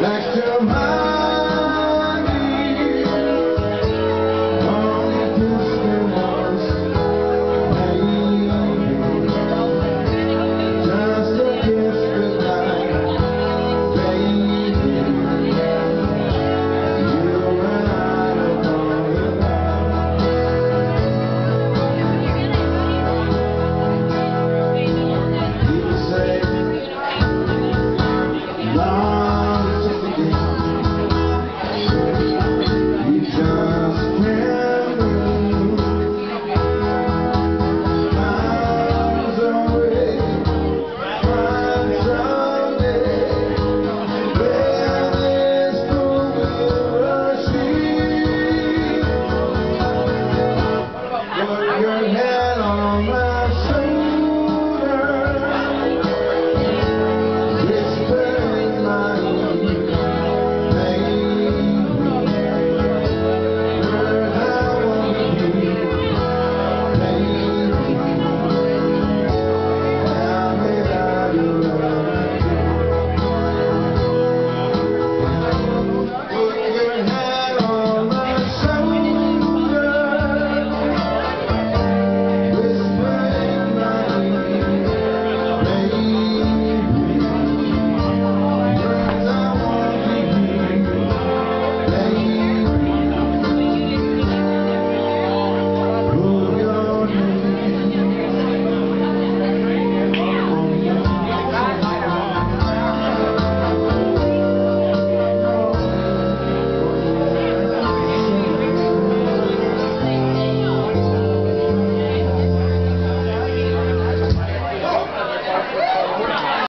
Like your mind.